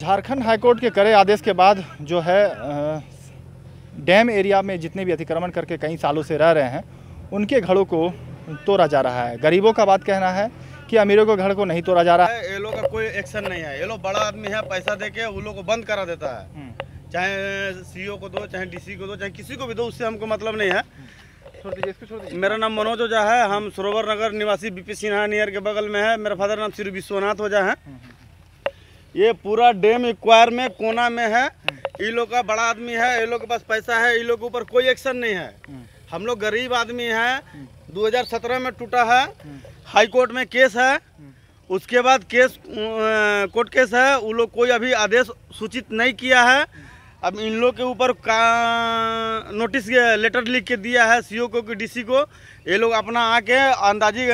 Jharkhand high court के कड़े आदेश के बाद जो है डैम एरिया में जितने भी अतिक्रमण करके कई सालों से रह रहे हैं उनके घरों को तोड़ा जा रहा है। गरीबों का बात कहना है कि अमीरों के घर को नहीं तोड़ा जा रहा है। ये लोग का कोई एक्शन नहीं है। ये लोग बड़ा आदमी है पैसा दे के वो लोग को बंद करा देता है। चाहे सीईओ को दो चाहे डीसी को दो चाहे किसी को भी दो उससे हमको मतलब नहीं है। छोड़ दीजिए इसको छोड़ दीजिए। मेरा नाम मनोज ओझा है। हम सरोवर नगर निवासी बीपी सिन्हा नियर के बगल में है। मेरा फादर नाम श्री विश्वनाथ ओझा है। ये पूरा डेम इक्वायर में, कोना में है। ये लोग का बड़ा आदमी है ये लोग के पास पैसा है ये लोग के ऊपर कोई एक्शन नहीं है। हम लोग गरीब आदमी हैं 2017 में टूटा है, हाई कोर्ट में केस है। उसके बाद केस कोर्ट केस है वो लोग कोई अभी आदेश सूचित नहीं किया है। अब इन लोग के ऊपर का नोटिस लेटर लिख के दिया है सीओ को कि डीसी को। ये लोग अपना आके अंदाजी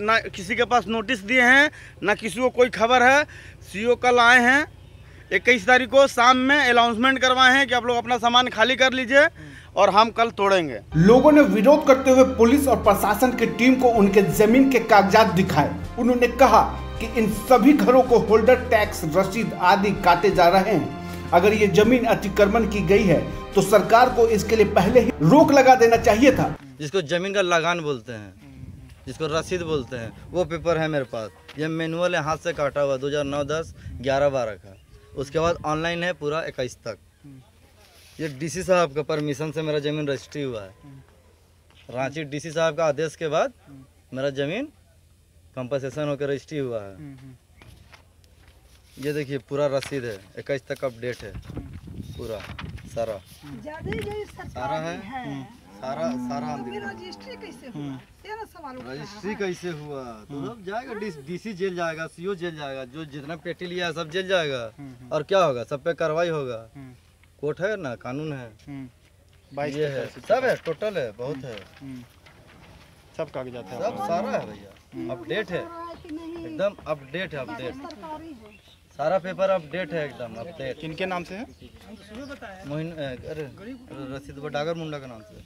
ना किसी के पास नोटिस दिए हैं, ना किसी को कोई खबर है। सीओ कल आए हैं, इक्कीस तारीख को शाम में अनाउंसमेंट करवाए हैं कि आप लोग अपना सामान खाली कर लीजिए और हम कल तोड़ेंगे। लोगों ने विरोध करते हुए पुलिस और प्रशासन की टीम को उनके ज़मीन के कागजात दिखाए। उन्होंने कहा कि इन सभी घरों को होल्डर टैक्स रसीद आदि काटे जा रहे हैं। अगर ये ज़मीन अतिक्रमण की गई है तो सरकार को इसके लिए पहले ही रोक लगा देना चाहिए था। जिसको ज़मीन का लगान बोलते हैं जिसको रसीद बोलते हैं वो पेपर है मेरे पास। ये मैनुअल है हाथ से काटा हुआ दो हज़ार नौ दस ग्यारह बारह का। उसके बाद ऑनलाइन है पूरा इक्कीस तक। ये डीसी साहब का परमिशन से मेरा ज़मीन रजिस्ट्री हुआ है। रांची डीसी साहब का आदेश के बाद मेरा ज़मीन कंपनसेशन होकर रजिस्ट्री हुआ है। ये देखिए पूरा रसीद है। इक्कीस तक अपडेट है। पूरा सारा। सारा है? सारा सारा हम दिखा रहे हैं। रजिस्ट्री कैसे हुआ? सवाल रजिस्ट्री कैसे हुआ? तो सब जाएगा डीसी जेल जाएगा सीओ जेल जाएगा जो जितना पेटी लिया है सब जेल जाएगा। और क्या होगा? सब पे कार्रवाई होगा। कोर्ट है ना? कानून है। ये है। सब है टोटल है बहुत है। सब कागजात है। सब सारा है भैया। अपडेट है। एकदम अपडेट है अपडेट। सारा पेपर अपडेट है एकदम अपडेट किनके नाम से है? मोहिन अरे रसीद डागर मुंडा का नाम से।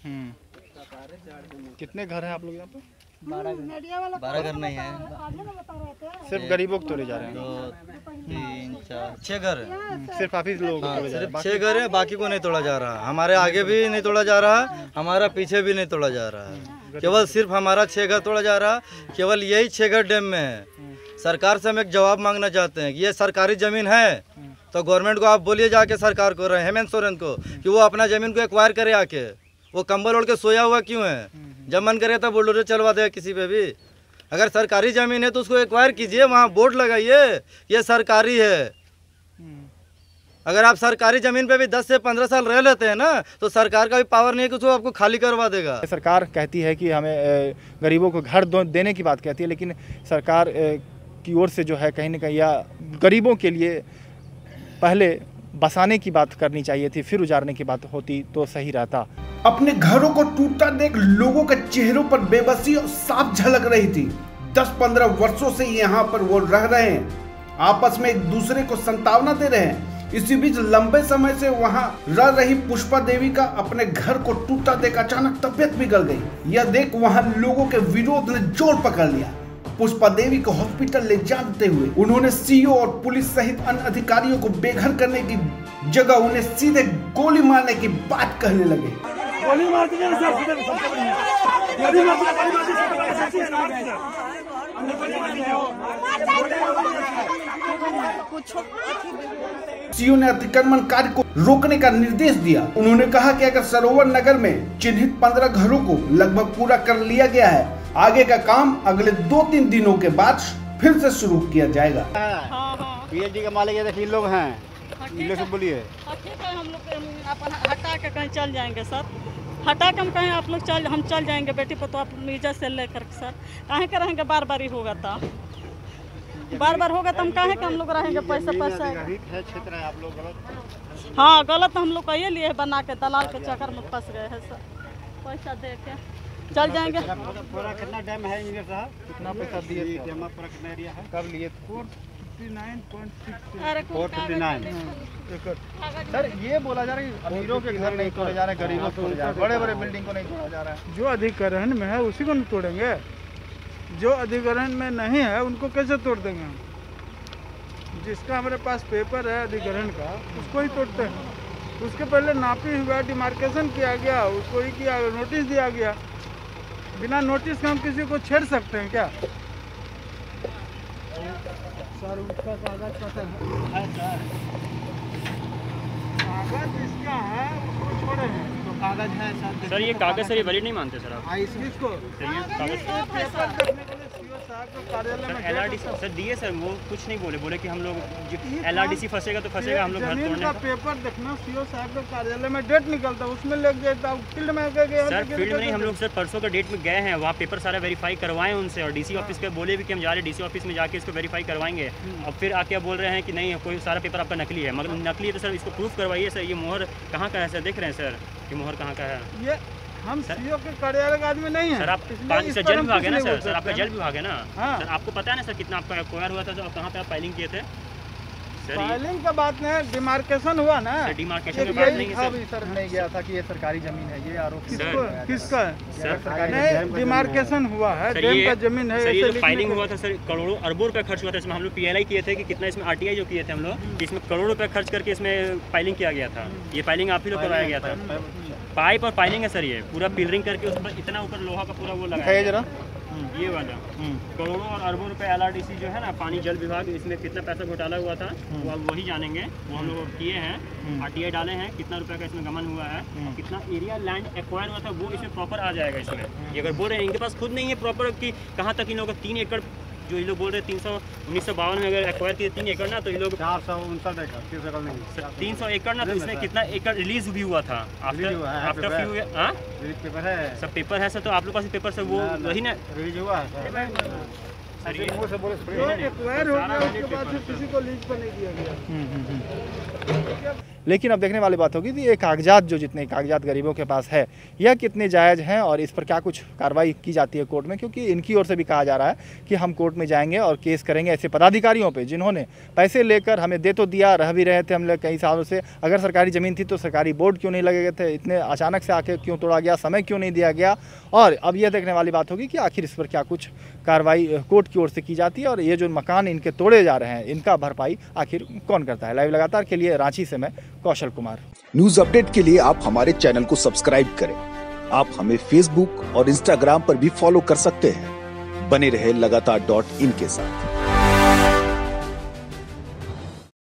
कितने घर हैं आप लोग यहाँ पे? बारह घर। नहीं है। आज ना बता रहे थे सिर्फ़ गरीबों को तोड़े जा रहे हैं। दो तीन चार छः घर है। सिर्फ़ आप ही लोगों को तोड़े जा रहे सिर्फ़ छह घर है बाकी को नहीं तोड़ा जा रहा। हमारे आगे भी नहीं तोड़ा जा रहा है हमारा पीछे भी नहीं तोड़ा जा रहा। है केवल सिर्फ़ हमारा छह घर तोड़ा जा रहा है केवल यही छह घर डैम में है। सरकार से हम एक जवाब मांगना चाहते हैं कि ये सरकारी ज़मीन है तो गवर्नमेंट को आप बोलिए जाके सरकार को हेमंत सोरेन को, कि वो अपना ज़मीन को एक्वायर करे आके। वो कंबल ओढ़ के सोया हुआ क्यों है? जब मन करे तो बुलडोजर चलवा देगा किसी पे भी। अगर सरकारी ज़मीन है तो उसको एक्वायर कीजिए, वहाँ बोर्ड लगाइए ये सरकारी है। अगर आप सरकारी ज़मीन पे भी 10 से 15 साल रह लेते हैं ना तो सरकार का भी पावर नहीं है कि उसको आपको खाली करवा देगा। सरकार कहती है कि हमें गरीबों को घर देने की बात कहती है, लेकिन सरकार की ओर से जो है कहीं ना कहीं या गरीबों के लिए पहले बसाने की बात करनी चाहिए थी, फिर उजारने की बात होती तो सही रहता। अपने घरों को टूटता देख लोगों के चेहरों पर बेबसी और साफ़ झलक रही थी। 10-15 वर्षों से यहाँ पर वो रह रहे हैं। आपस में एक दूसरे को संतावना दे रहे हैं। इसी बीच लंबे समय से वहाँ रह रही पुष्पा देवी का अपने घर को टूटा देख अचानक तबियत बिगड़ गई। यह देख वहाँ लोगों के विरोध ने ज़ोर पकड़ लिया। पुष्पा देवी को हॉस्पिटल ले जाते हुए उन्होंने सीओ और पुलिस सहित अन्य अधिकारियों को बेघर करने की जगह उन्हें सीधे गोली मारने की बात कहने लगे। सीओ ने अतिक्रमण कार्य को रोकने का निर्देश दिया। उन्होंने कहा कि अगर सरोवर नगर में चिन्हित पंद्रह घरों को लगभग पूरा कर लिया गया है आगे का काम अगले दो तीन दिनों के बाद फिर से शुरू किया जाएगा। पीएचडी के मालिक ये देखिए लोग हैं। लोग से बोलिए। हाँ, है हम लोग हटा के कहीं चल जाएँगे सर। हटा के हम कहीं आप लोग चल हम चल जाएँगे बेटी पर तो आप इज़्ज़त से लेकर के सर। काहे के रहेंगे? बार बार ही होगा तो। बार बार होगा तो हम काहे के हम लोग रहेंगे? पैसे पैसा। क्षेत्र है आप लोग गलत हाँ। गलत हम लोग का ये लिए बना के दलाल के चक्कर में फंस गए हैं सर। पैसा दे के। चल जाएँगे। पूरा कितना डैम है इंजीनियर साहब? कितना पैसा दिए जमा पूरा कितना एरिया है? कब लिए एकड़। सर ये बोला जा रहा है कि अमीरों के घर नहीं तोड़े जा रहे गरीबों के तोड़े जा रहे बड़े बड़े बिल्डिंग को नहीं तोड़ा जा रहा है। जो अधिग्रहण में है उसी को न तोड़ेंगे? जो अधिग्रहण में नहीं है उनको कैसे तोड़ देंगे हम? जिसका हमारे पास पेपर है अधिग्रहण का उसको ही तोड़ते हैं। उसके पहले नापी हुआ डिमार्केशन किया गया उसको ही किया नोटिस दिया गया। बिना नोटिस के हम किसी को छेड़ सकते हैं क्या? सर उसका कागज़ पता है। सर। कागज़ इसका है उसको छोड़े हैं। तो कागज़ है सर। सर ये कागज़ सर ये वैलिड नहीं मानते सर आप। इसको सर ये कागज़ के के एल आर सर दिए सर वो कुछ नहीं बोले बोले कि हम लोग एल आर डी सी फंसेगा तो फंसेगा हम लोग ज़मीन का का। पेपर देखना सीओ साहब के कार्यालय में डेट निकलता उसमें लग जाता फ़ील्ड में गए सर फ़ील्ड में नहीं हम लोग सर परसों का डेट में गए हैं वहाँ पेपर सारा वेरीफाई करवाए उनसे और डीसी ऑफ़िस पे बोले भी कि हम जा रहे हैं डीसी ऑफ़िस में जाके इसको वेरीफाई करवाएँगे। अब फिर आके बोल रहे हैं कि नहीं कोई सारा पेपर आपका नकली है मगर नकली है तो सर इसको प्रूफ करवाइए सर ये मोहर कहाँ का है सर देख रहे हैं सर ये मोहर कहाँ का है। ये हम सीओ के कार्यालय का आदमी नहीं है। सर आप पानी पर जल विभाग है ना सर? सर आपका जल विभाग है ना? हाँ। सर आपको पता है ना सर कितना आपका एक्वायर हुआ था तो कहाँ पे आप फाइलिंग किए थे? फाइलिंग का बात नहीं डिमार्केशन हुआ ना। डिमार्केशन की बात नहीं है सर। सर नहीं गया था कि ये सरकारी ज़मीन है ये आरोप सर- किसको किसका सर सरकारी नहीं डिमार्केशन हुआ है डैम का ज़मीन है सर ये फाइलिंग हुआ था सर करोड़ों अरबों रुपए खर्च हुआ था इसमें हम लोग पीएलआई किए थे कि कितना इसमें आरटीआई जो किए थे हम लोग इसमें करोड़ों रुपए खर्च करके इसमें फाइलिंग किया गया था। ये फाइलिंग आप ही लोग करवाया गया था। पाइप और फाइलिंग है सर ये। पूरा पिलरिंग करके उस पर इतना ऊपर लोहा का पूरा वो दिखाइए गया। जरा। ये वाला। करोड़ों और अरबों रुपए एलआरडीसी जो है ना पानी जल विभाग इसमें कितना पैसा घोटाला हुआ था वो अब वही जानेंगे। वो हम लोग किए हैं आरटीआई डाले हैं कितना रुपए का इसमें गमन हुआ है कितना एरिया लैंड एक्वायर हुआ था वो इसमें प्रॉपर आ जाएगा इसमें। ये अगर बोल रहे हैं इनके पास खुद नहीं है प्रॉपर कि कहाँ तक इन लोगों का तीन एकड़ जो ये लोग बोल रहे हैं तीन सौ उन्नीस सौ बावन में अगर एक्वायर किए तीन एकड़ ना तो ये लोग चार सौ उनसठ एकड़ तीस एकड़ नहीं सर तीन सौ एकड़। ना तो इसमें कितना एकड़ रिलीज़ भी हुआ था? आफ्टर हुआ है, आफ्टर पेपर फ्यू हाँ। पेपर है। सब पेपर है सर तो आप लोग पास पेपर सर वो वही ना रिलीज़ हुआ है सर। सर ये एक्वायर हो गया उसके बाद फिर किसी को लीज पर नहीं दिया गया। लेकिन अब देखने वाली बात होगी कि ये कागजात जो जितने कागजात गरीबों के पास है यह कितने जायज़ हैं और इस पर क्या कुछ कार्रवाई की जाती है कोर्ट में? क्योंकि इनकी ओर से भी कहा जा रहा है कि हम कोर्ट में जाएँगे और केस करेंगे ऐसे पदाधिकारियों पर जिन्होंने पैसे लेकर हमें दे तो दिया, रह भी रहे थे हम लोग कई सालों से। अगर सरकारी ज़मीन थी तो सरकारी बोर्ड क्यों नहीं लगे गए थे? इतने अचानक से आके क्यों तोड़ा गया? समय क्यों नहीं दिया गया? और अब यह देखने वाली बात होगी कि आखिर इस पर क्या कुछ कार्रवाई कोर्ट की ओर से की जाती है और ये जो मकान इनके तोड़े जा रहे हैं, इनका भरपाई आखिर कौन करता है? लाइव लगातार के लिए रांची से मैं कौशल कुमार। न्यूज़ अपडेट के लिए आप हमारे चैनल को सब्सक्राइब करें। आप हमें फेसबुक और इंस्टाग्राम पर भी फॉलो कर सकते हैं। बने रहे लगातार डॉट इन के साथ।